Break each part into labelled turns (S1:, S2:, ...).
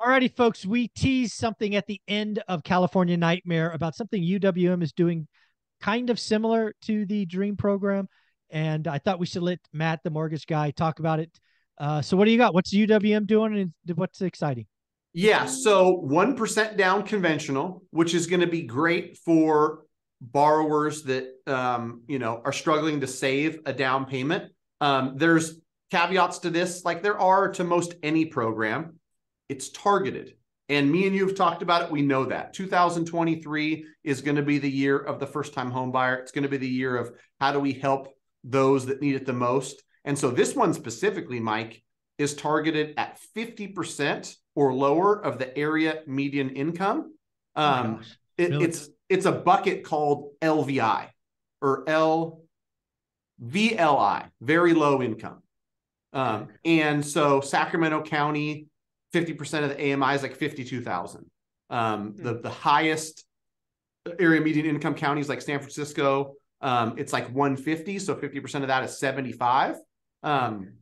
S1: Alrighty, folks, we teased something at the end of California Nightmare about something UWM is doing kind of similar to the Dream program. And I thought we should let Matt, the mortgage guy, talk about it. Uh, so, what do you got? What's UWM doing and what's exciting?
S2: Yeah, so 1% down conventional, which is going to be great for borrowers that um, you know are struggling to save a down payment. Um, there's caveats to this, like there are to most any program. It's targeted. And me and you have talked about it. We know that 2023 is going to be the year of the first time home buyer. It's going to be the year of how do we help those that need it the most. And so this one specifically, Mike, is targeted at 50% or lower of the area median income. Oh um, oh it, really? It's it's a bucket called LVI or LVLI, very low income. Um, and so Sacramento County, 50% of the AMI is like 52,000. Um, the, hmm. the highest area median income counties like San Francisco, um, it's like 150. So 50% of that is 75. Um,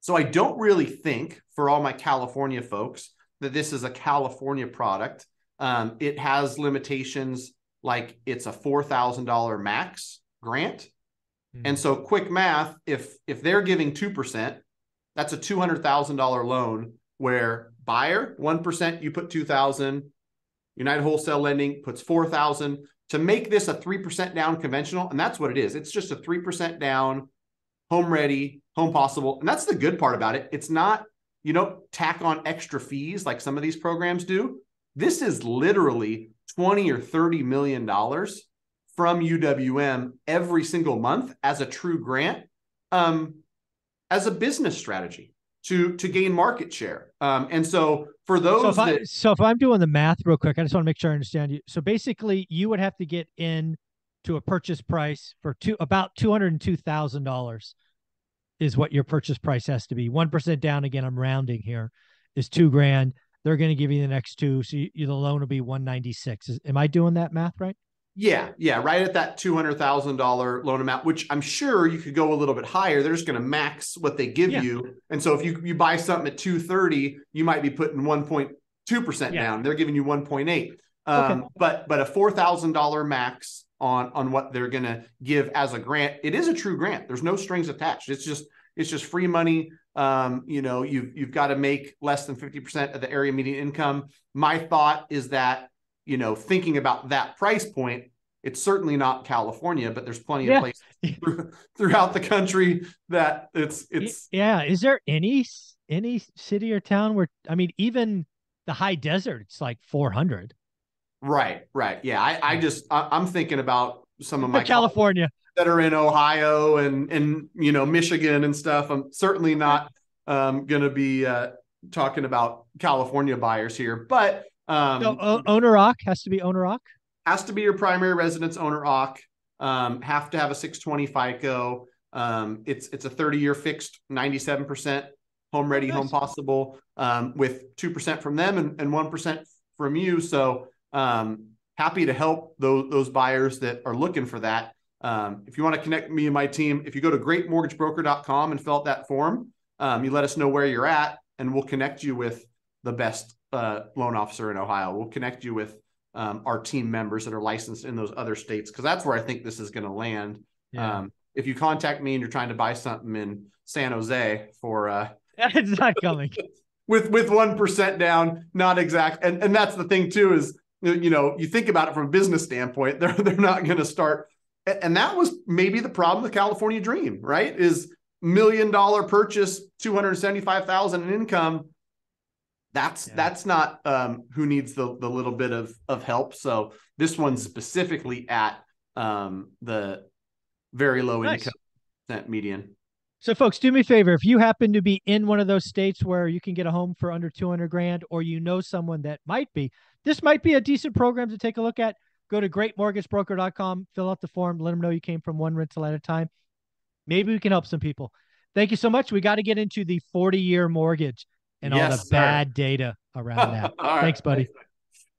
S2: so I don't really think for all my California folks that this is a California product. Um, it has limitations like it's a $4,000 max grant. Mm-hmm. And so quick math, if if they're giving 2%, that's a $200,000 loan where buyer 1% you put 2000 United Wholesale Lending puts 4000 to make this a 3% down conventional and that's what it is. It's just a 3% down home ready, home possible. And that's the good part about it. It's not you don't tack on extra fees like some of these programs do. This is literally 20 or 30 million dollars from UWM every single month as a true grant um, as a business strategy to to gain market share. Um, and so for those
S1: so if,
S2: that,
S1: I, so if I'm doing the math real quick, I just want to make sure I understand you. So basically, you would have to get in to a purchase price for two about two hundred and two thousand dollars is what your purchase price has to be. One percent down. Again, I'm rounding here. Is two grand they're going to give you the next two. So you, the loan will be 196. Am I doing that math right?
S2: Yeah, yeah, right at that two hundred thousand dollar loan amount, which I'm sure you could go a little bit higher. They're just going to max what they give yeah. you, and so if you you buy something at two thirty, you might be putting one point two percent down. They're giving you one point eight. Um, okay. But but a four thousand dollar max on on what they're going to give as a grant. It is a true grant. There's no strings attached. It's just it's just free money um, you know, you've you've got to make less than 50% of the area median income. My thought is that, you know, thinking about that price point, it's certainly not California, but there's plenty yeah. of places throughout the country that it's it's
S1: yeah. Is there any any city or town where I mean, even the high desert, it's like 400.
S2: Right, right. Yeah, I, I just I, am thinking about some of my
S1: California
S2: that are in Ohio and and you know Michigan and stuff. I'm certainly not um, going to be uh, talking about California buyers here, but um,
S1: so, o- owner occ has to be owner occ.
S2: Has to be your primary residence owner occ. Um, have to have a 620 FICO. Um, it's it's a 30 year fixed, 97 percent home ready, nice. home possible, um, with two percent from them and one percent from you. So um, happy to help those those buyers that are looking for that. Um, if you want to connect me and my team, if you go to greatmortgagebroker.com and fill out that form, um, you let us know where you're at, and we'll connect you with the best uh, loan officer in Ohio. We'll connect you with um, our team members that are licensed in those other states because that's where I think this is going to land. Yeah. Um, if you contact me and you're trying to buy something in San Jose for uh,
S1: it's not coming
S2: with with one percent down, not exact, and and that's the thing too is you know you think about it from a business standpoint, they're they're not going to start and that was maybe the problem with California Dream, right? Is million dollar purchase, 275,000 in income. That's yeah. that's not um, who needs the the little bit of of help. So this one's specifically at um, the very low nice. income median.
S1: So, folks, do me a favor. If you happen to be in one of those states where you can get a home for under 200 grand, or you know someone that might be, this might be a decent program to take a look at. Go to greatmortgagebroker.com, fill out the form, let them know you came from one rental at a time. Maybe we can help some people. Thank you so much. We got to get into the 40 year mortgage and yes, all the sir. bad data around that. Thanks, buddy.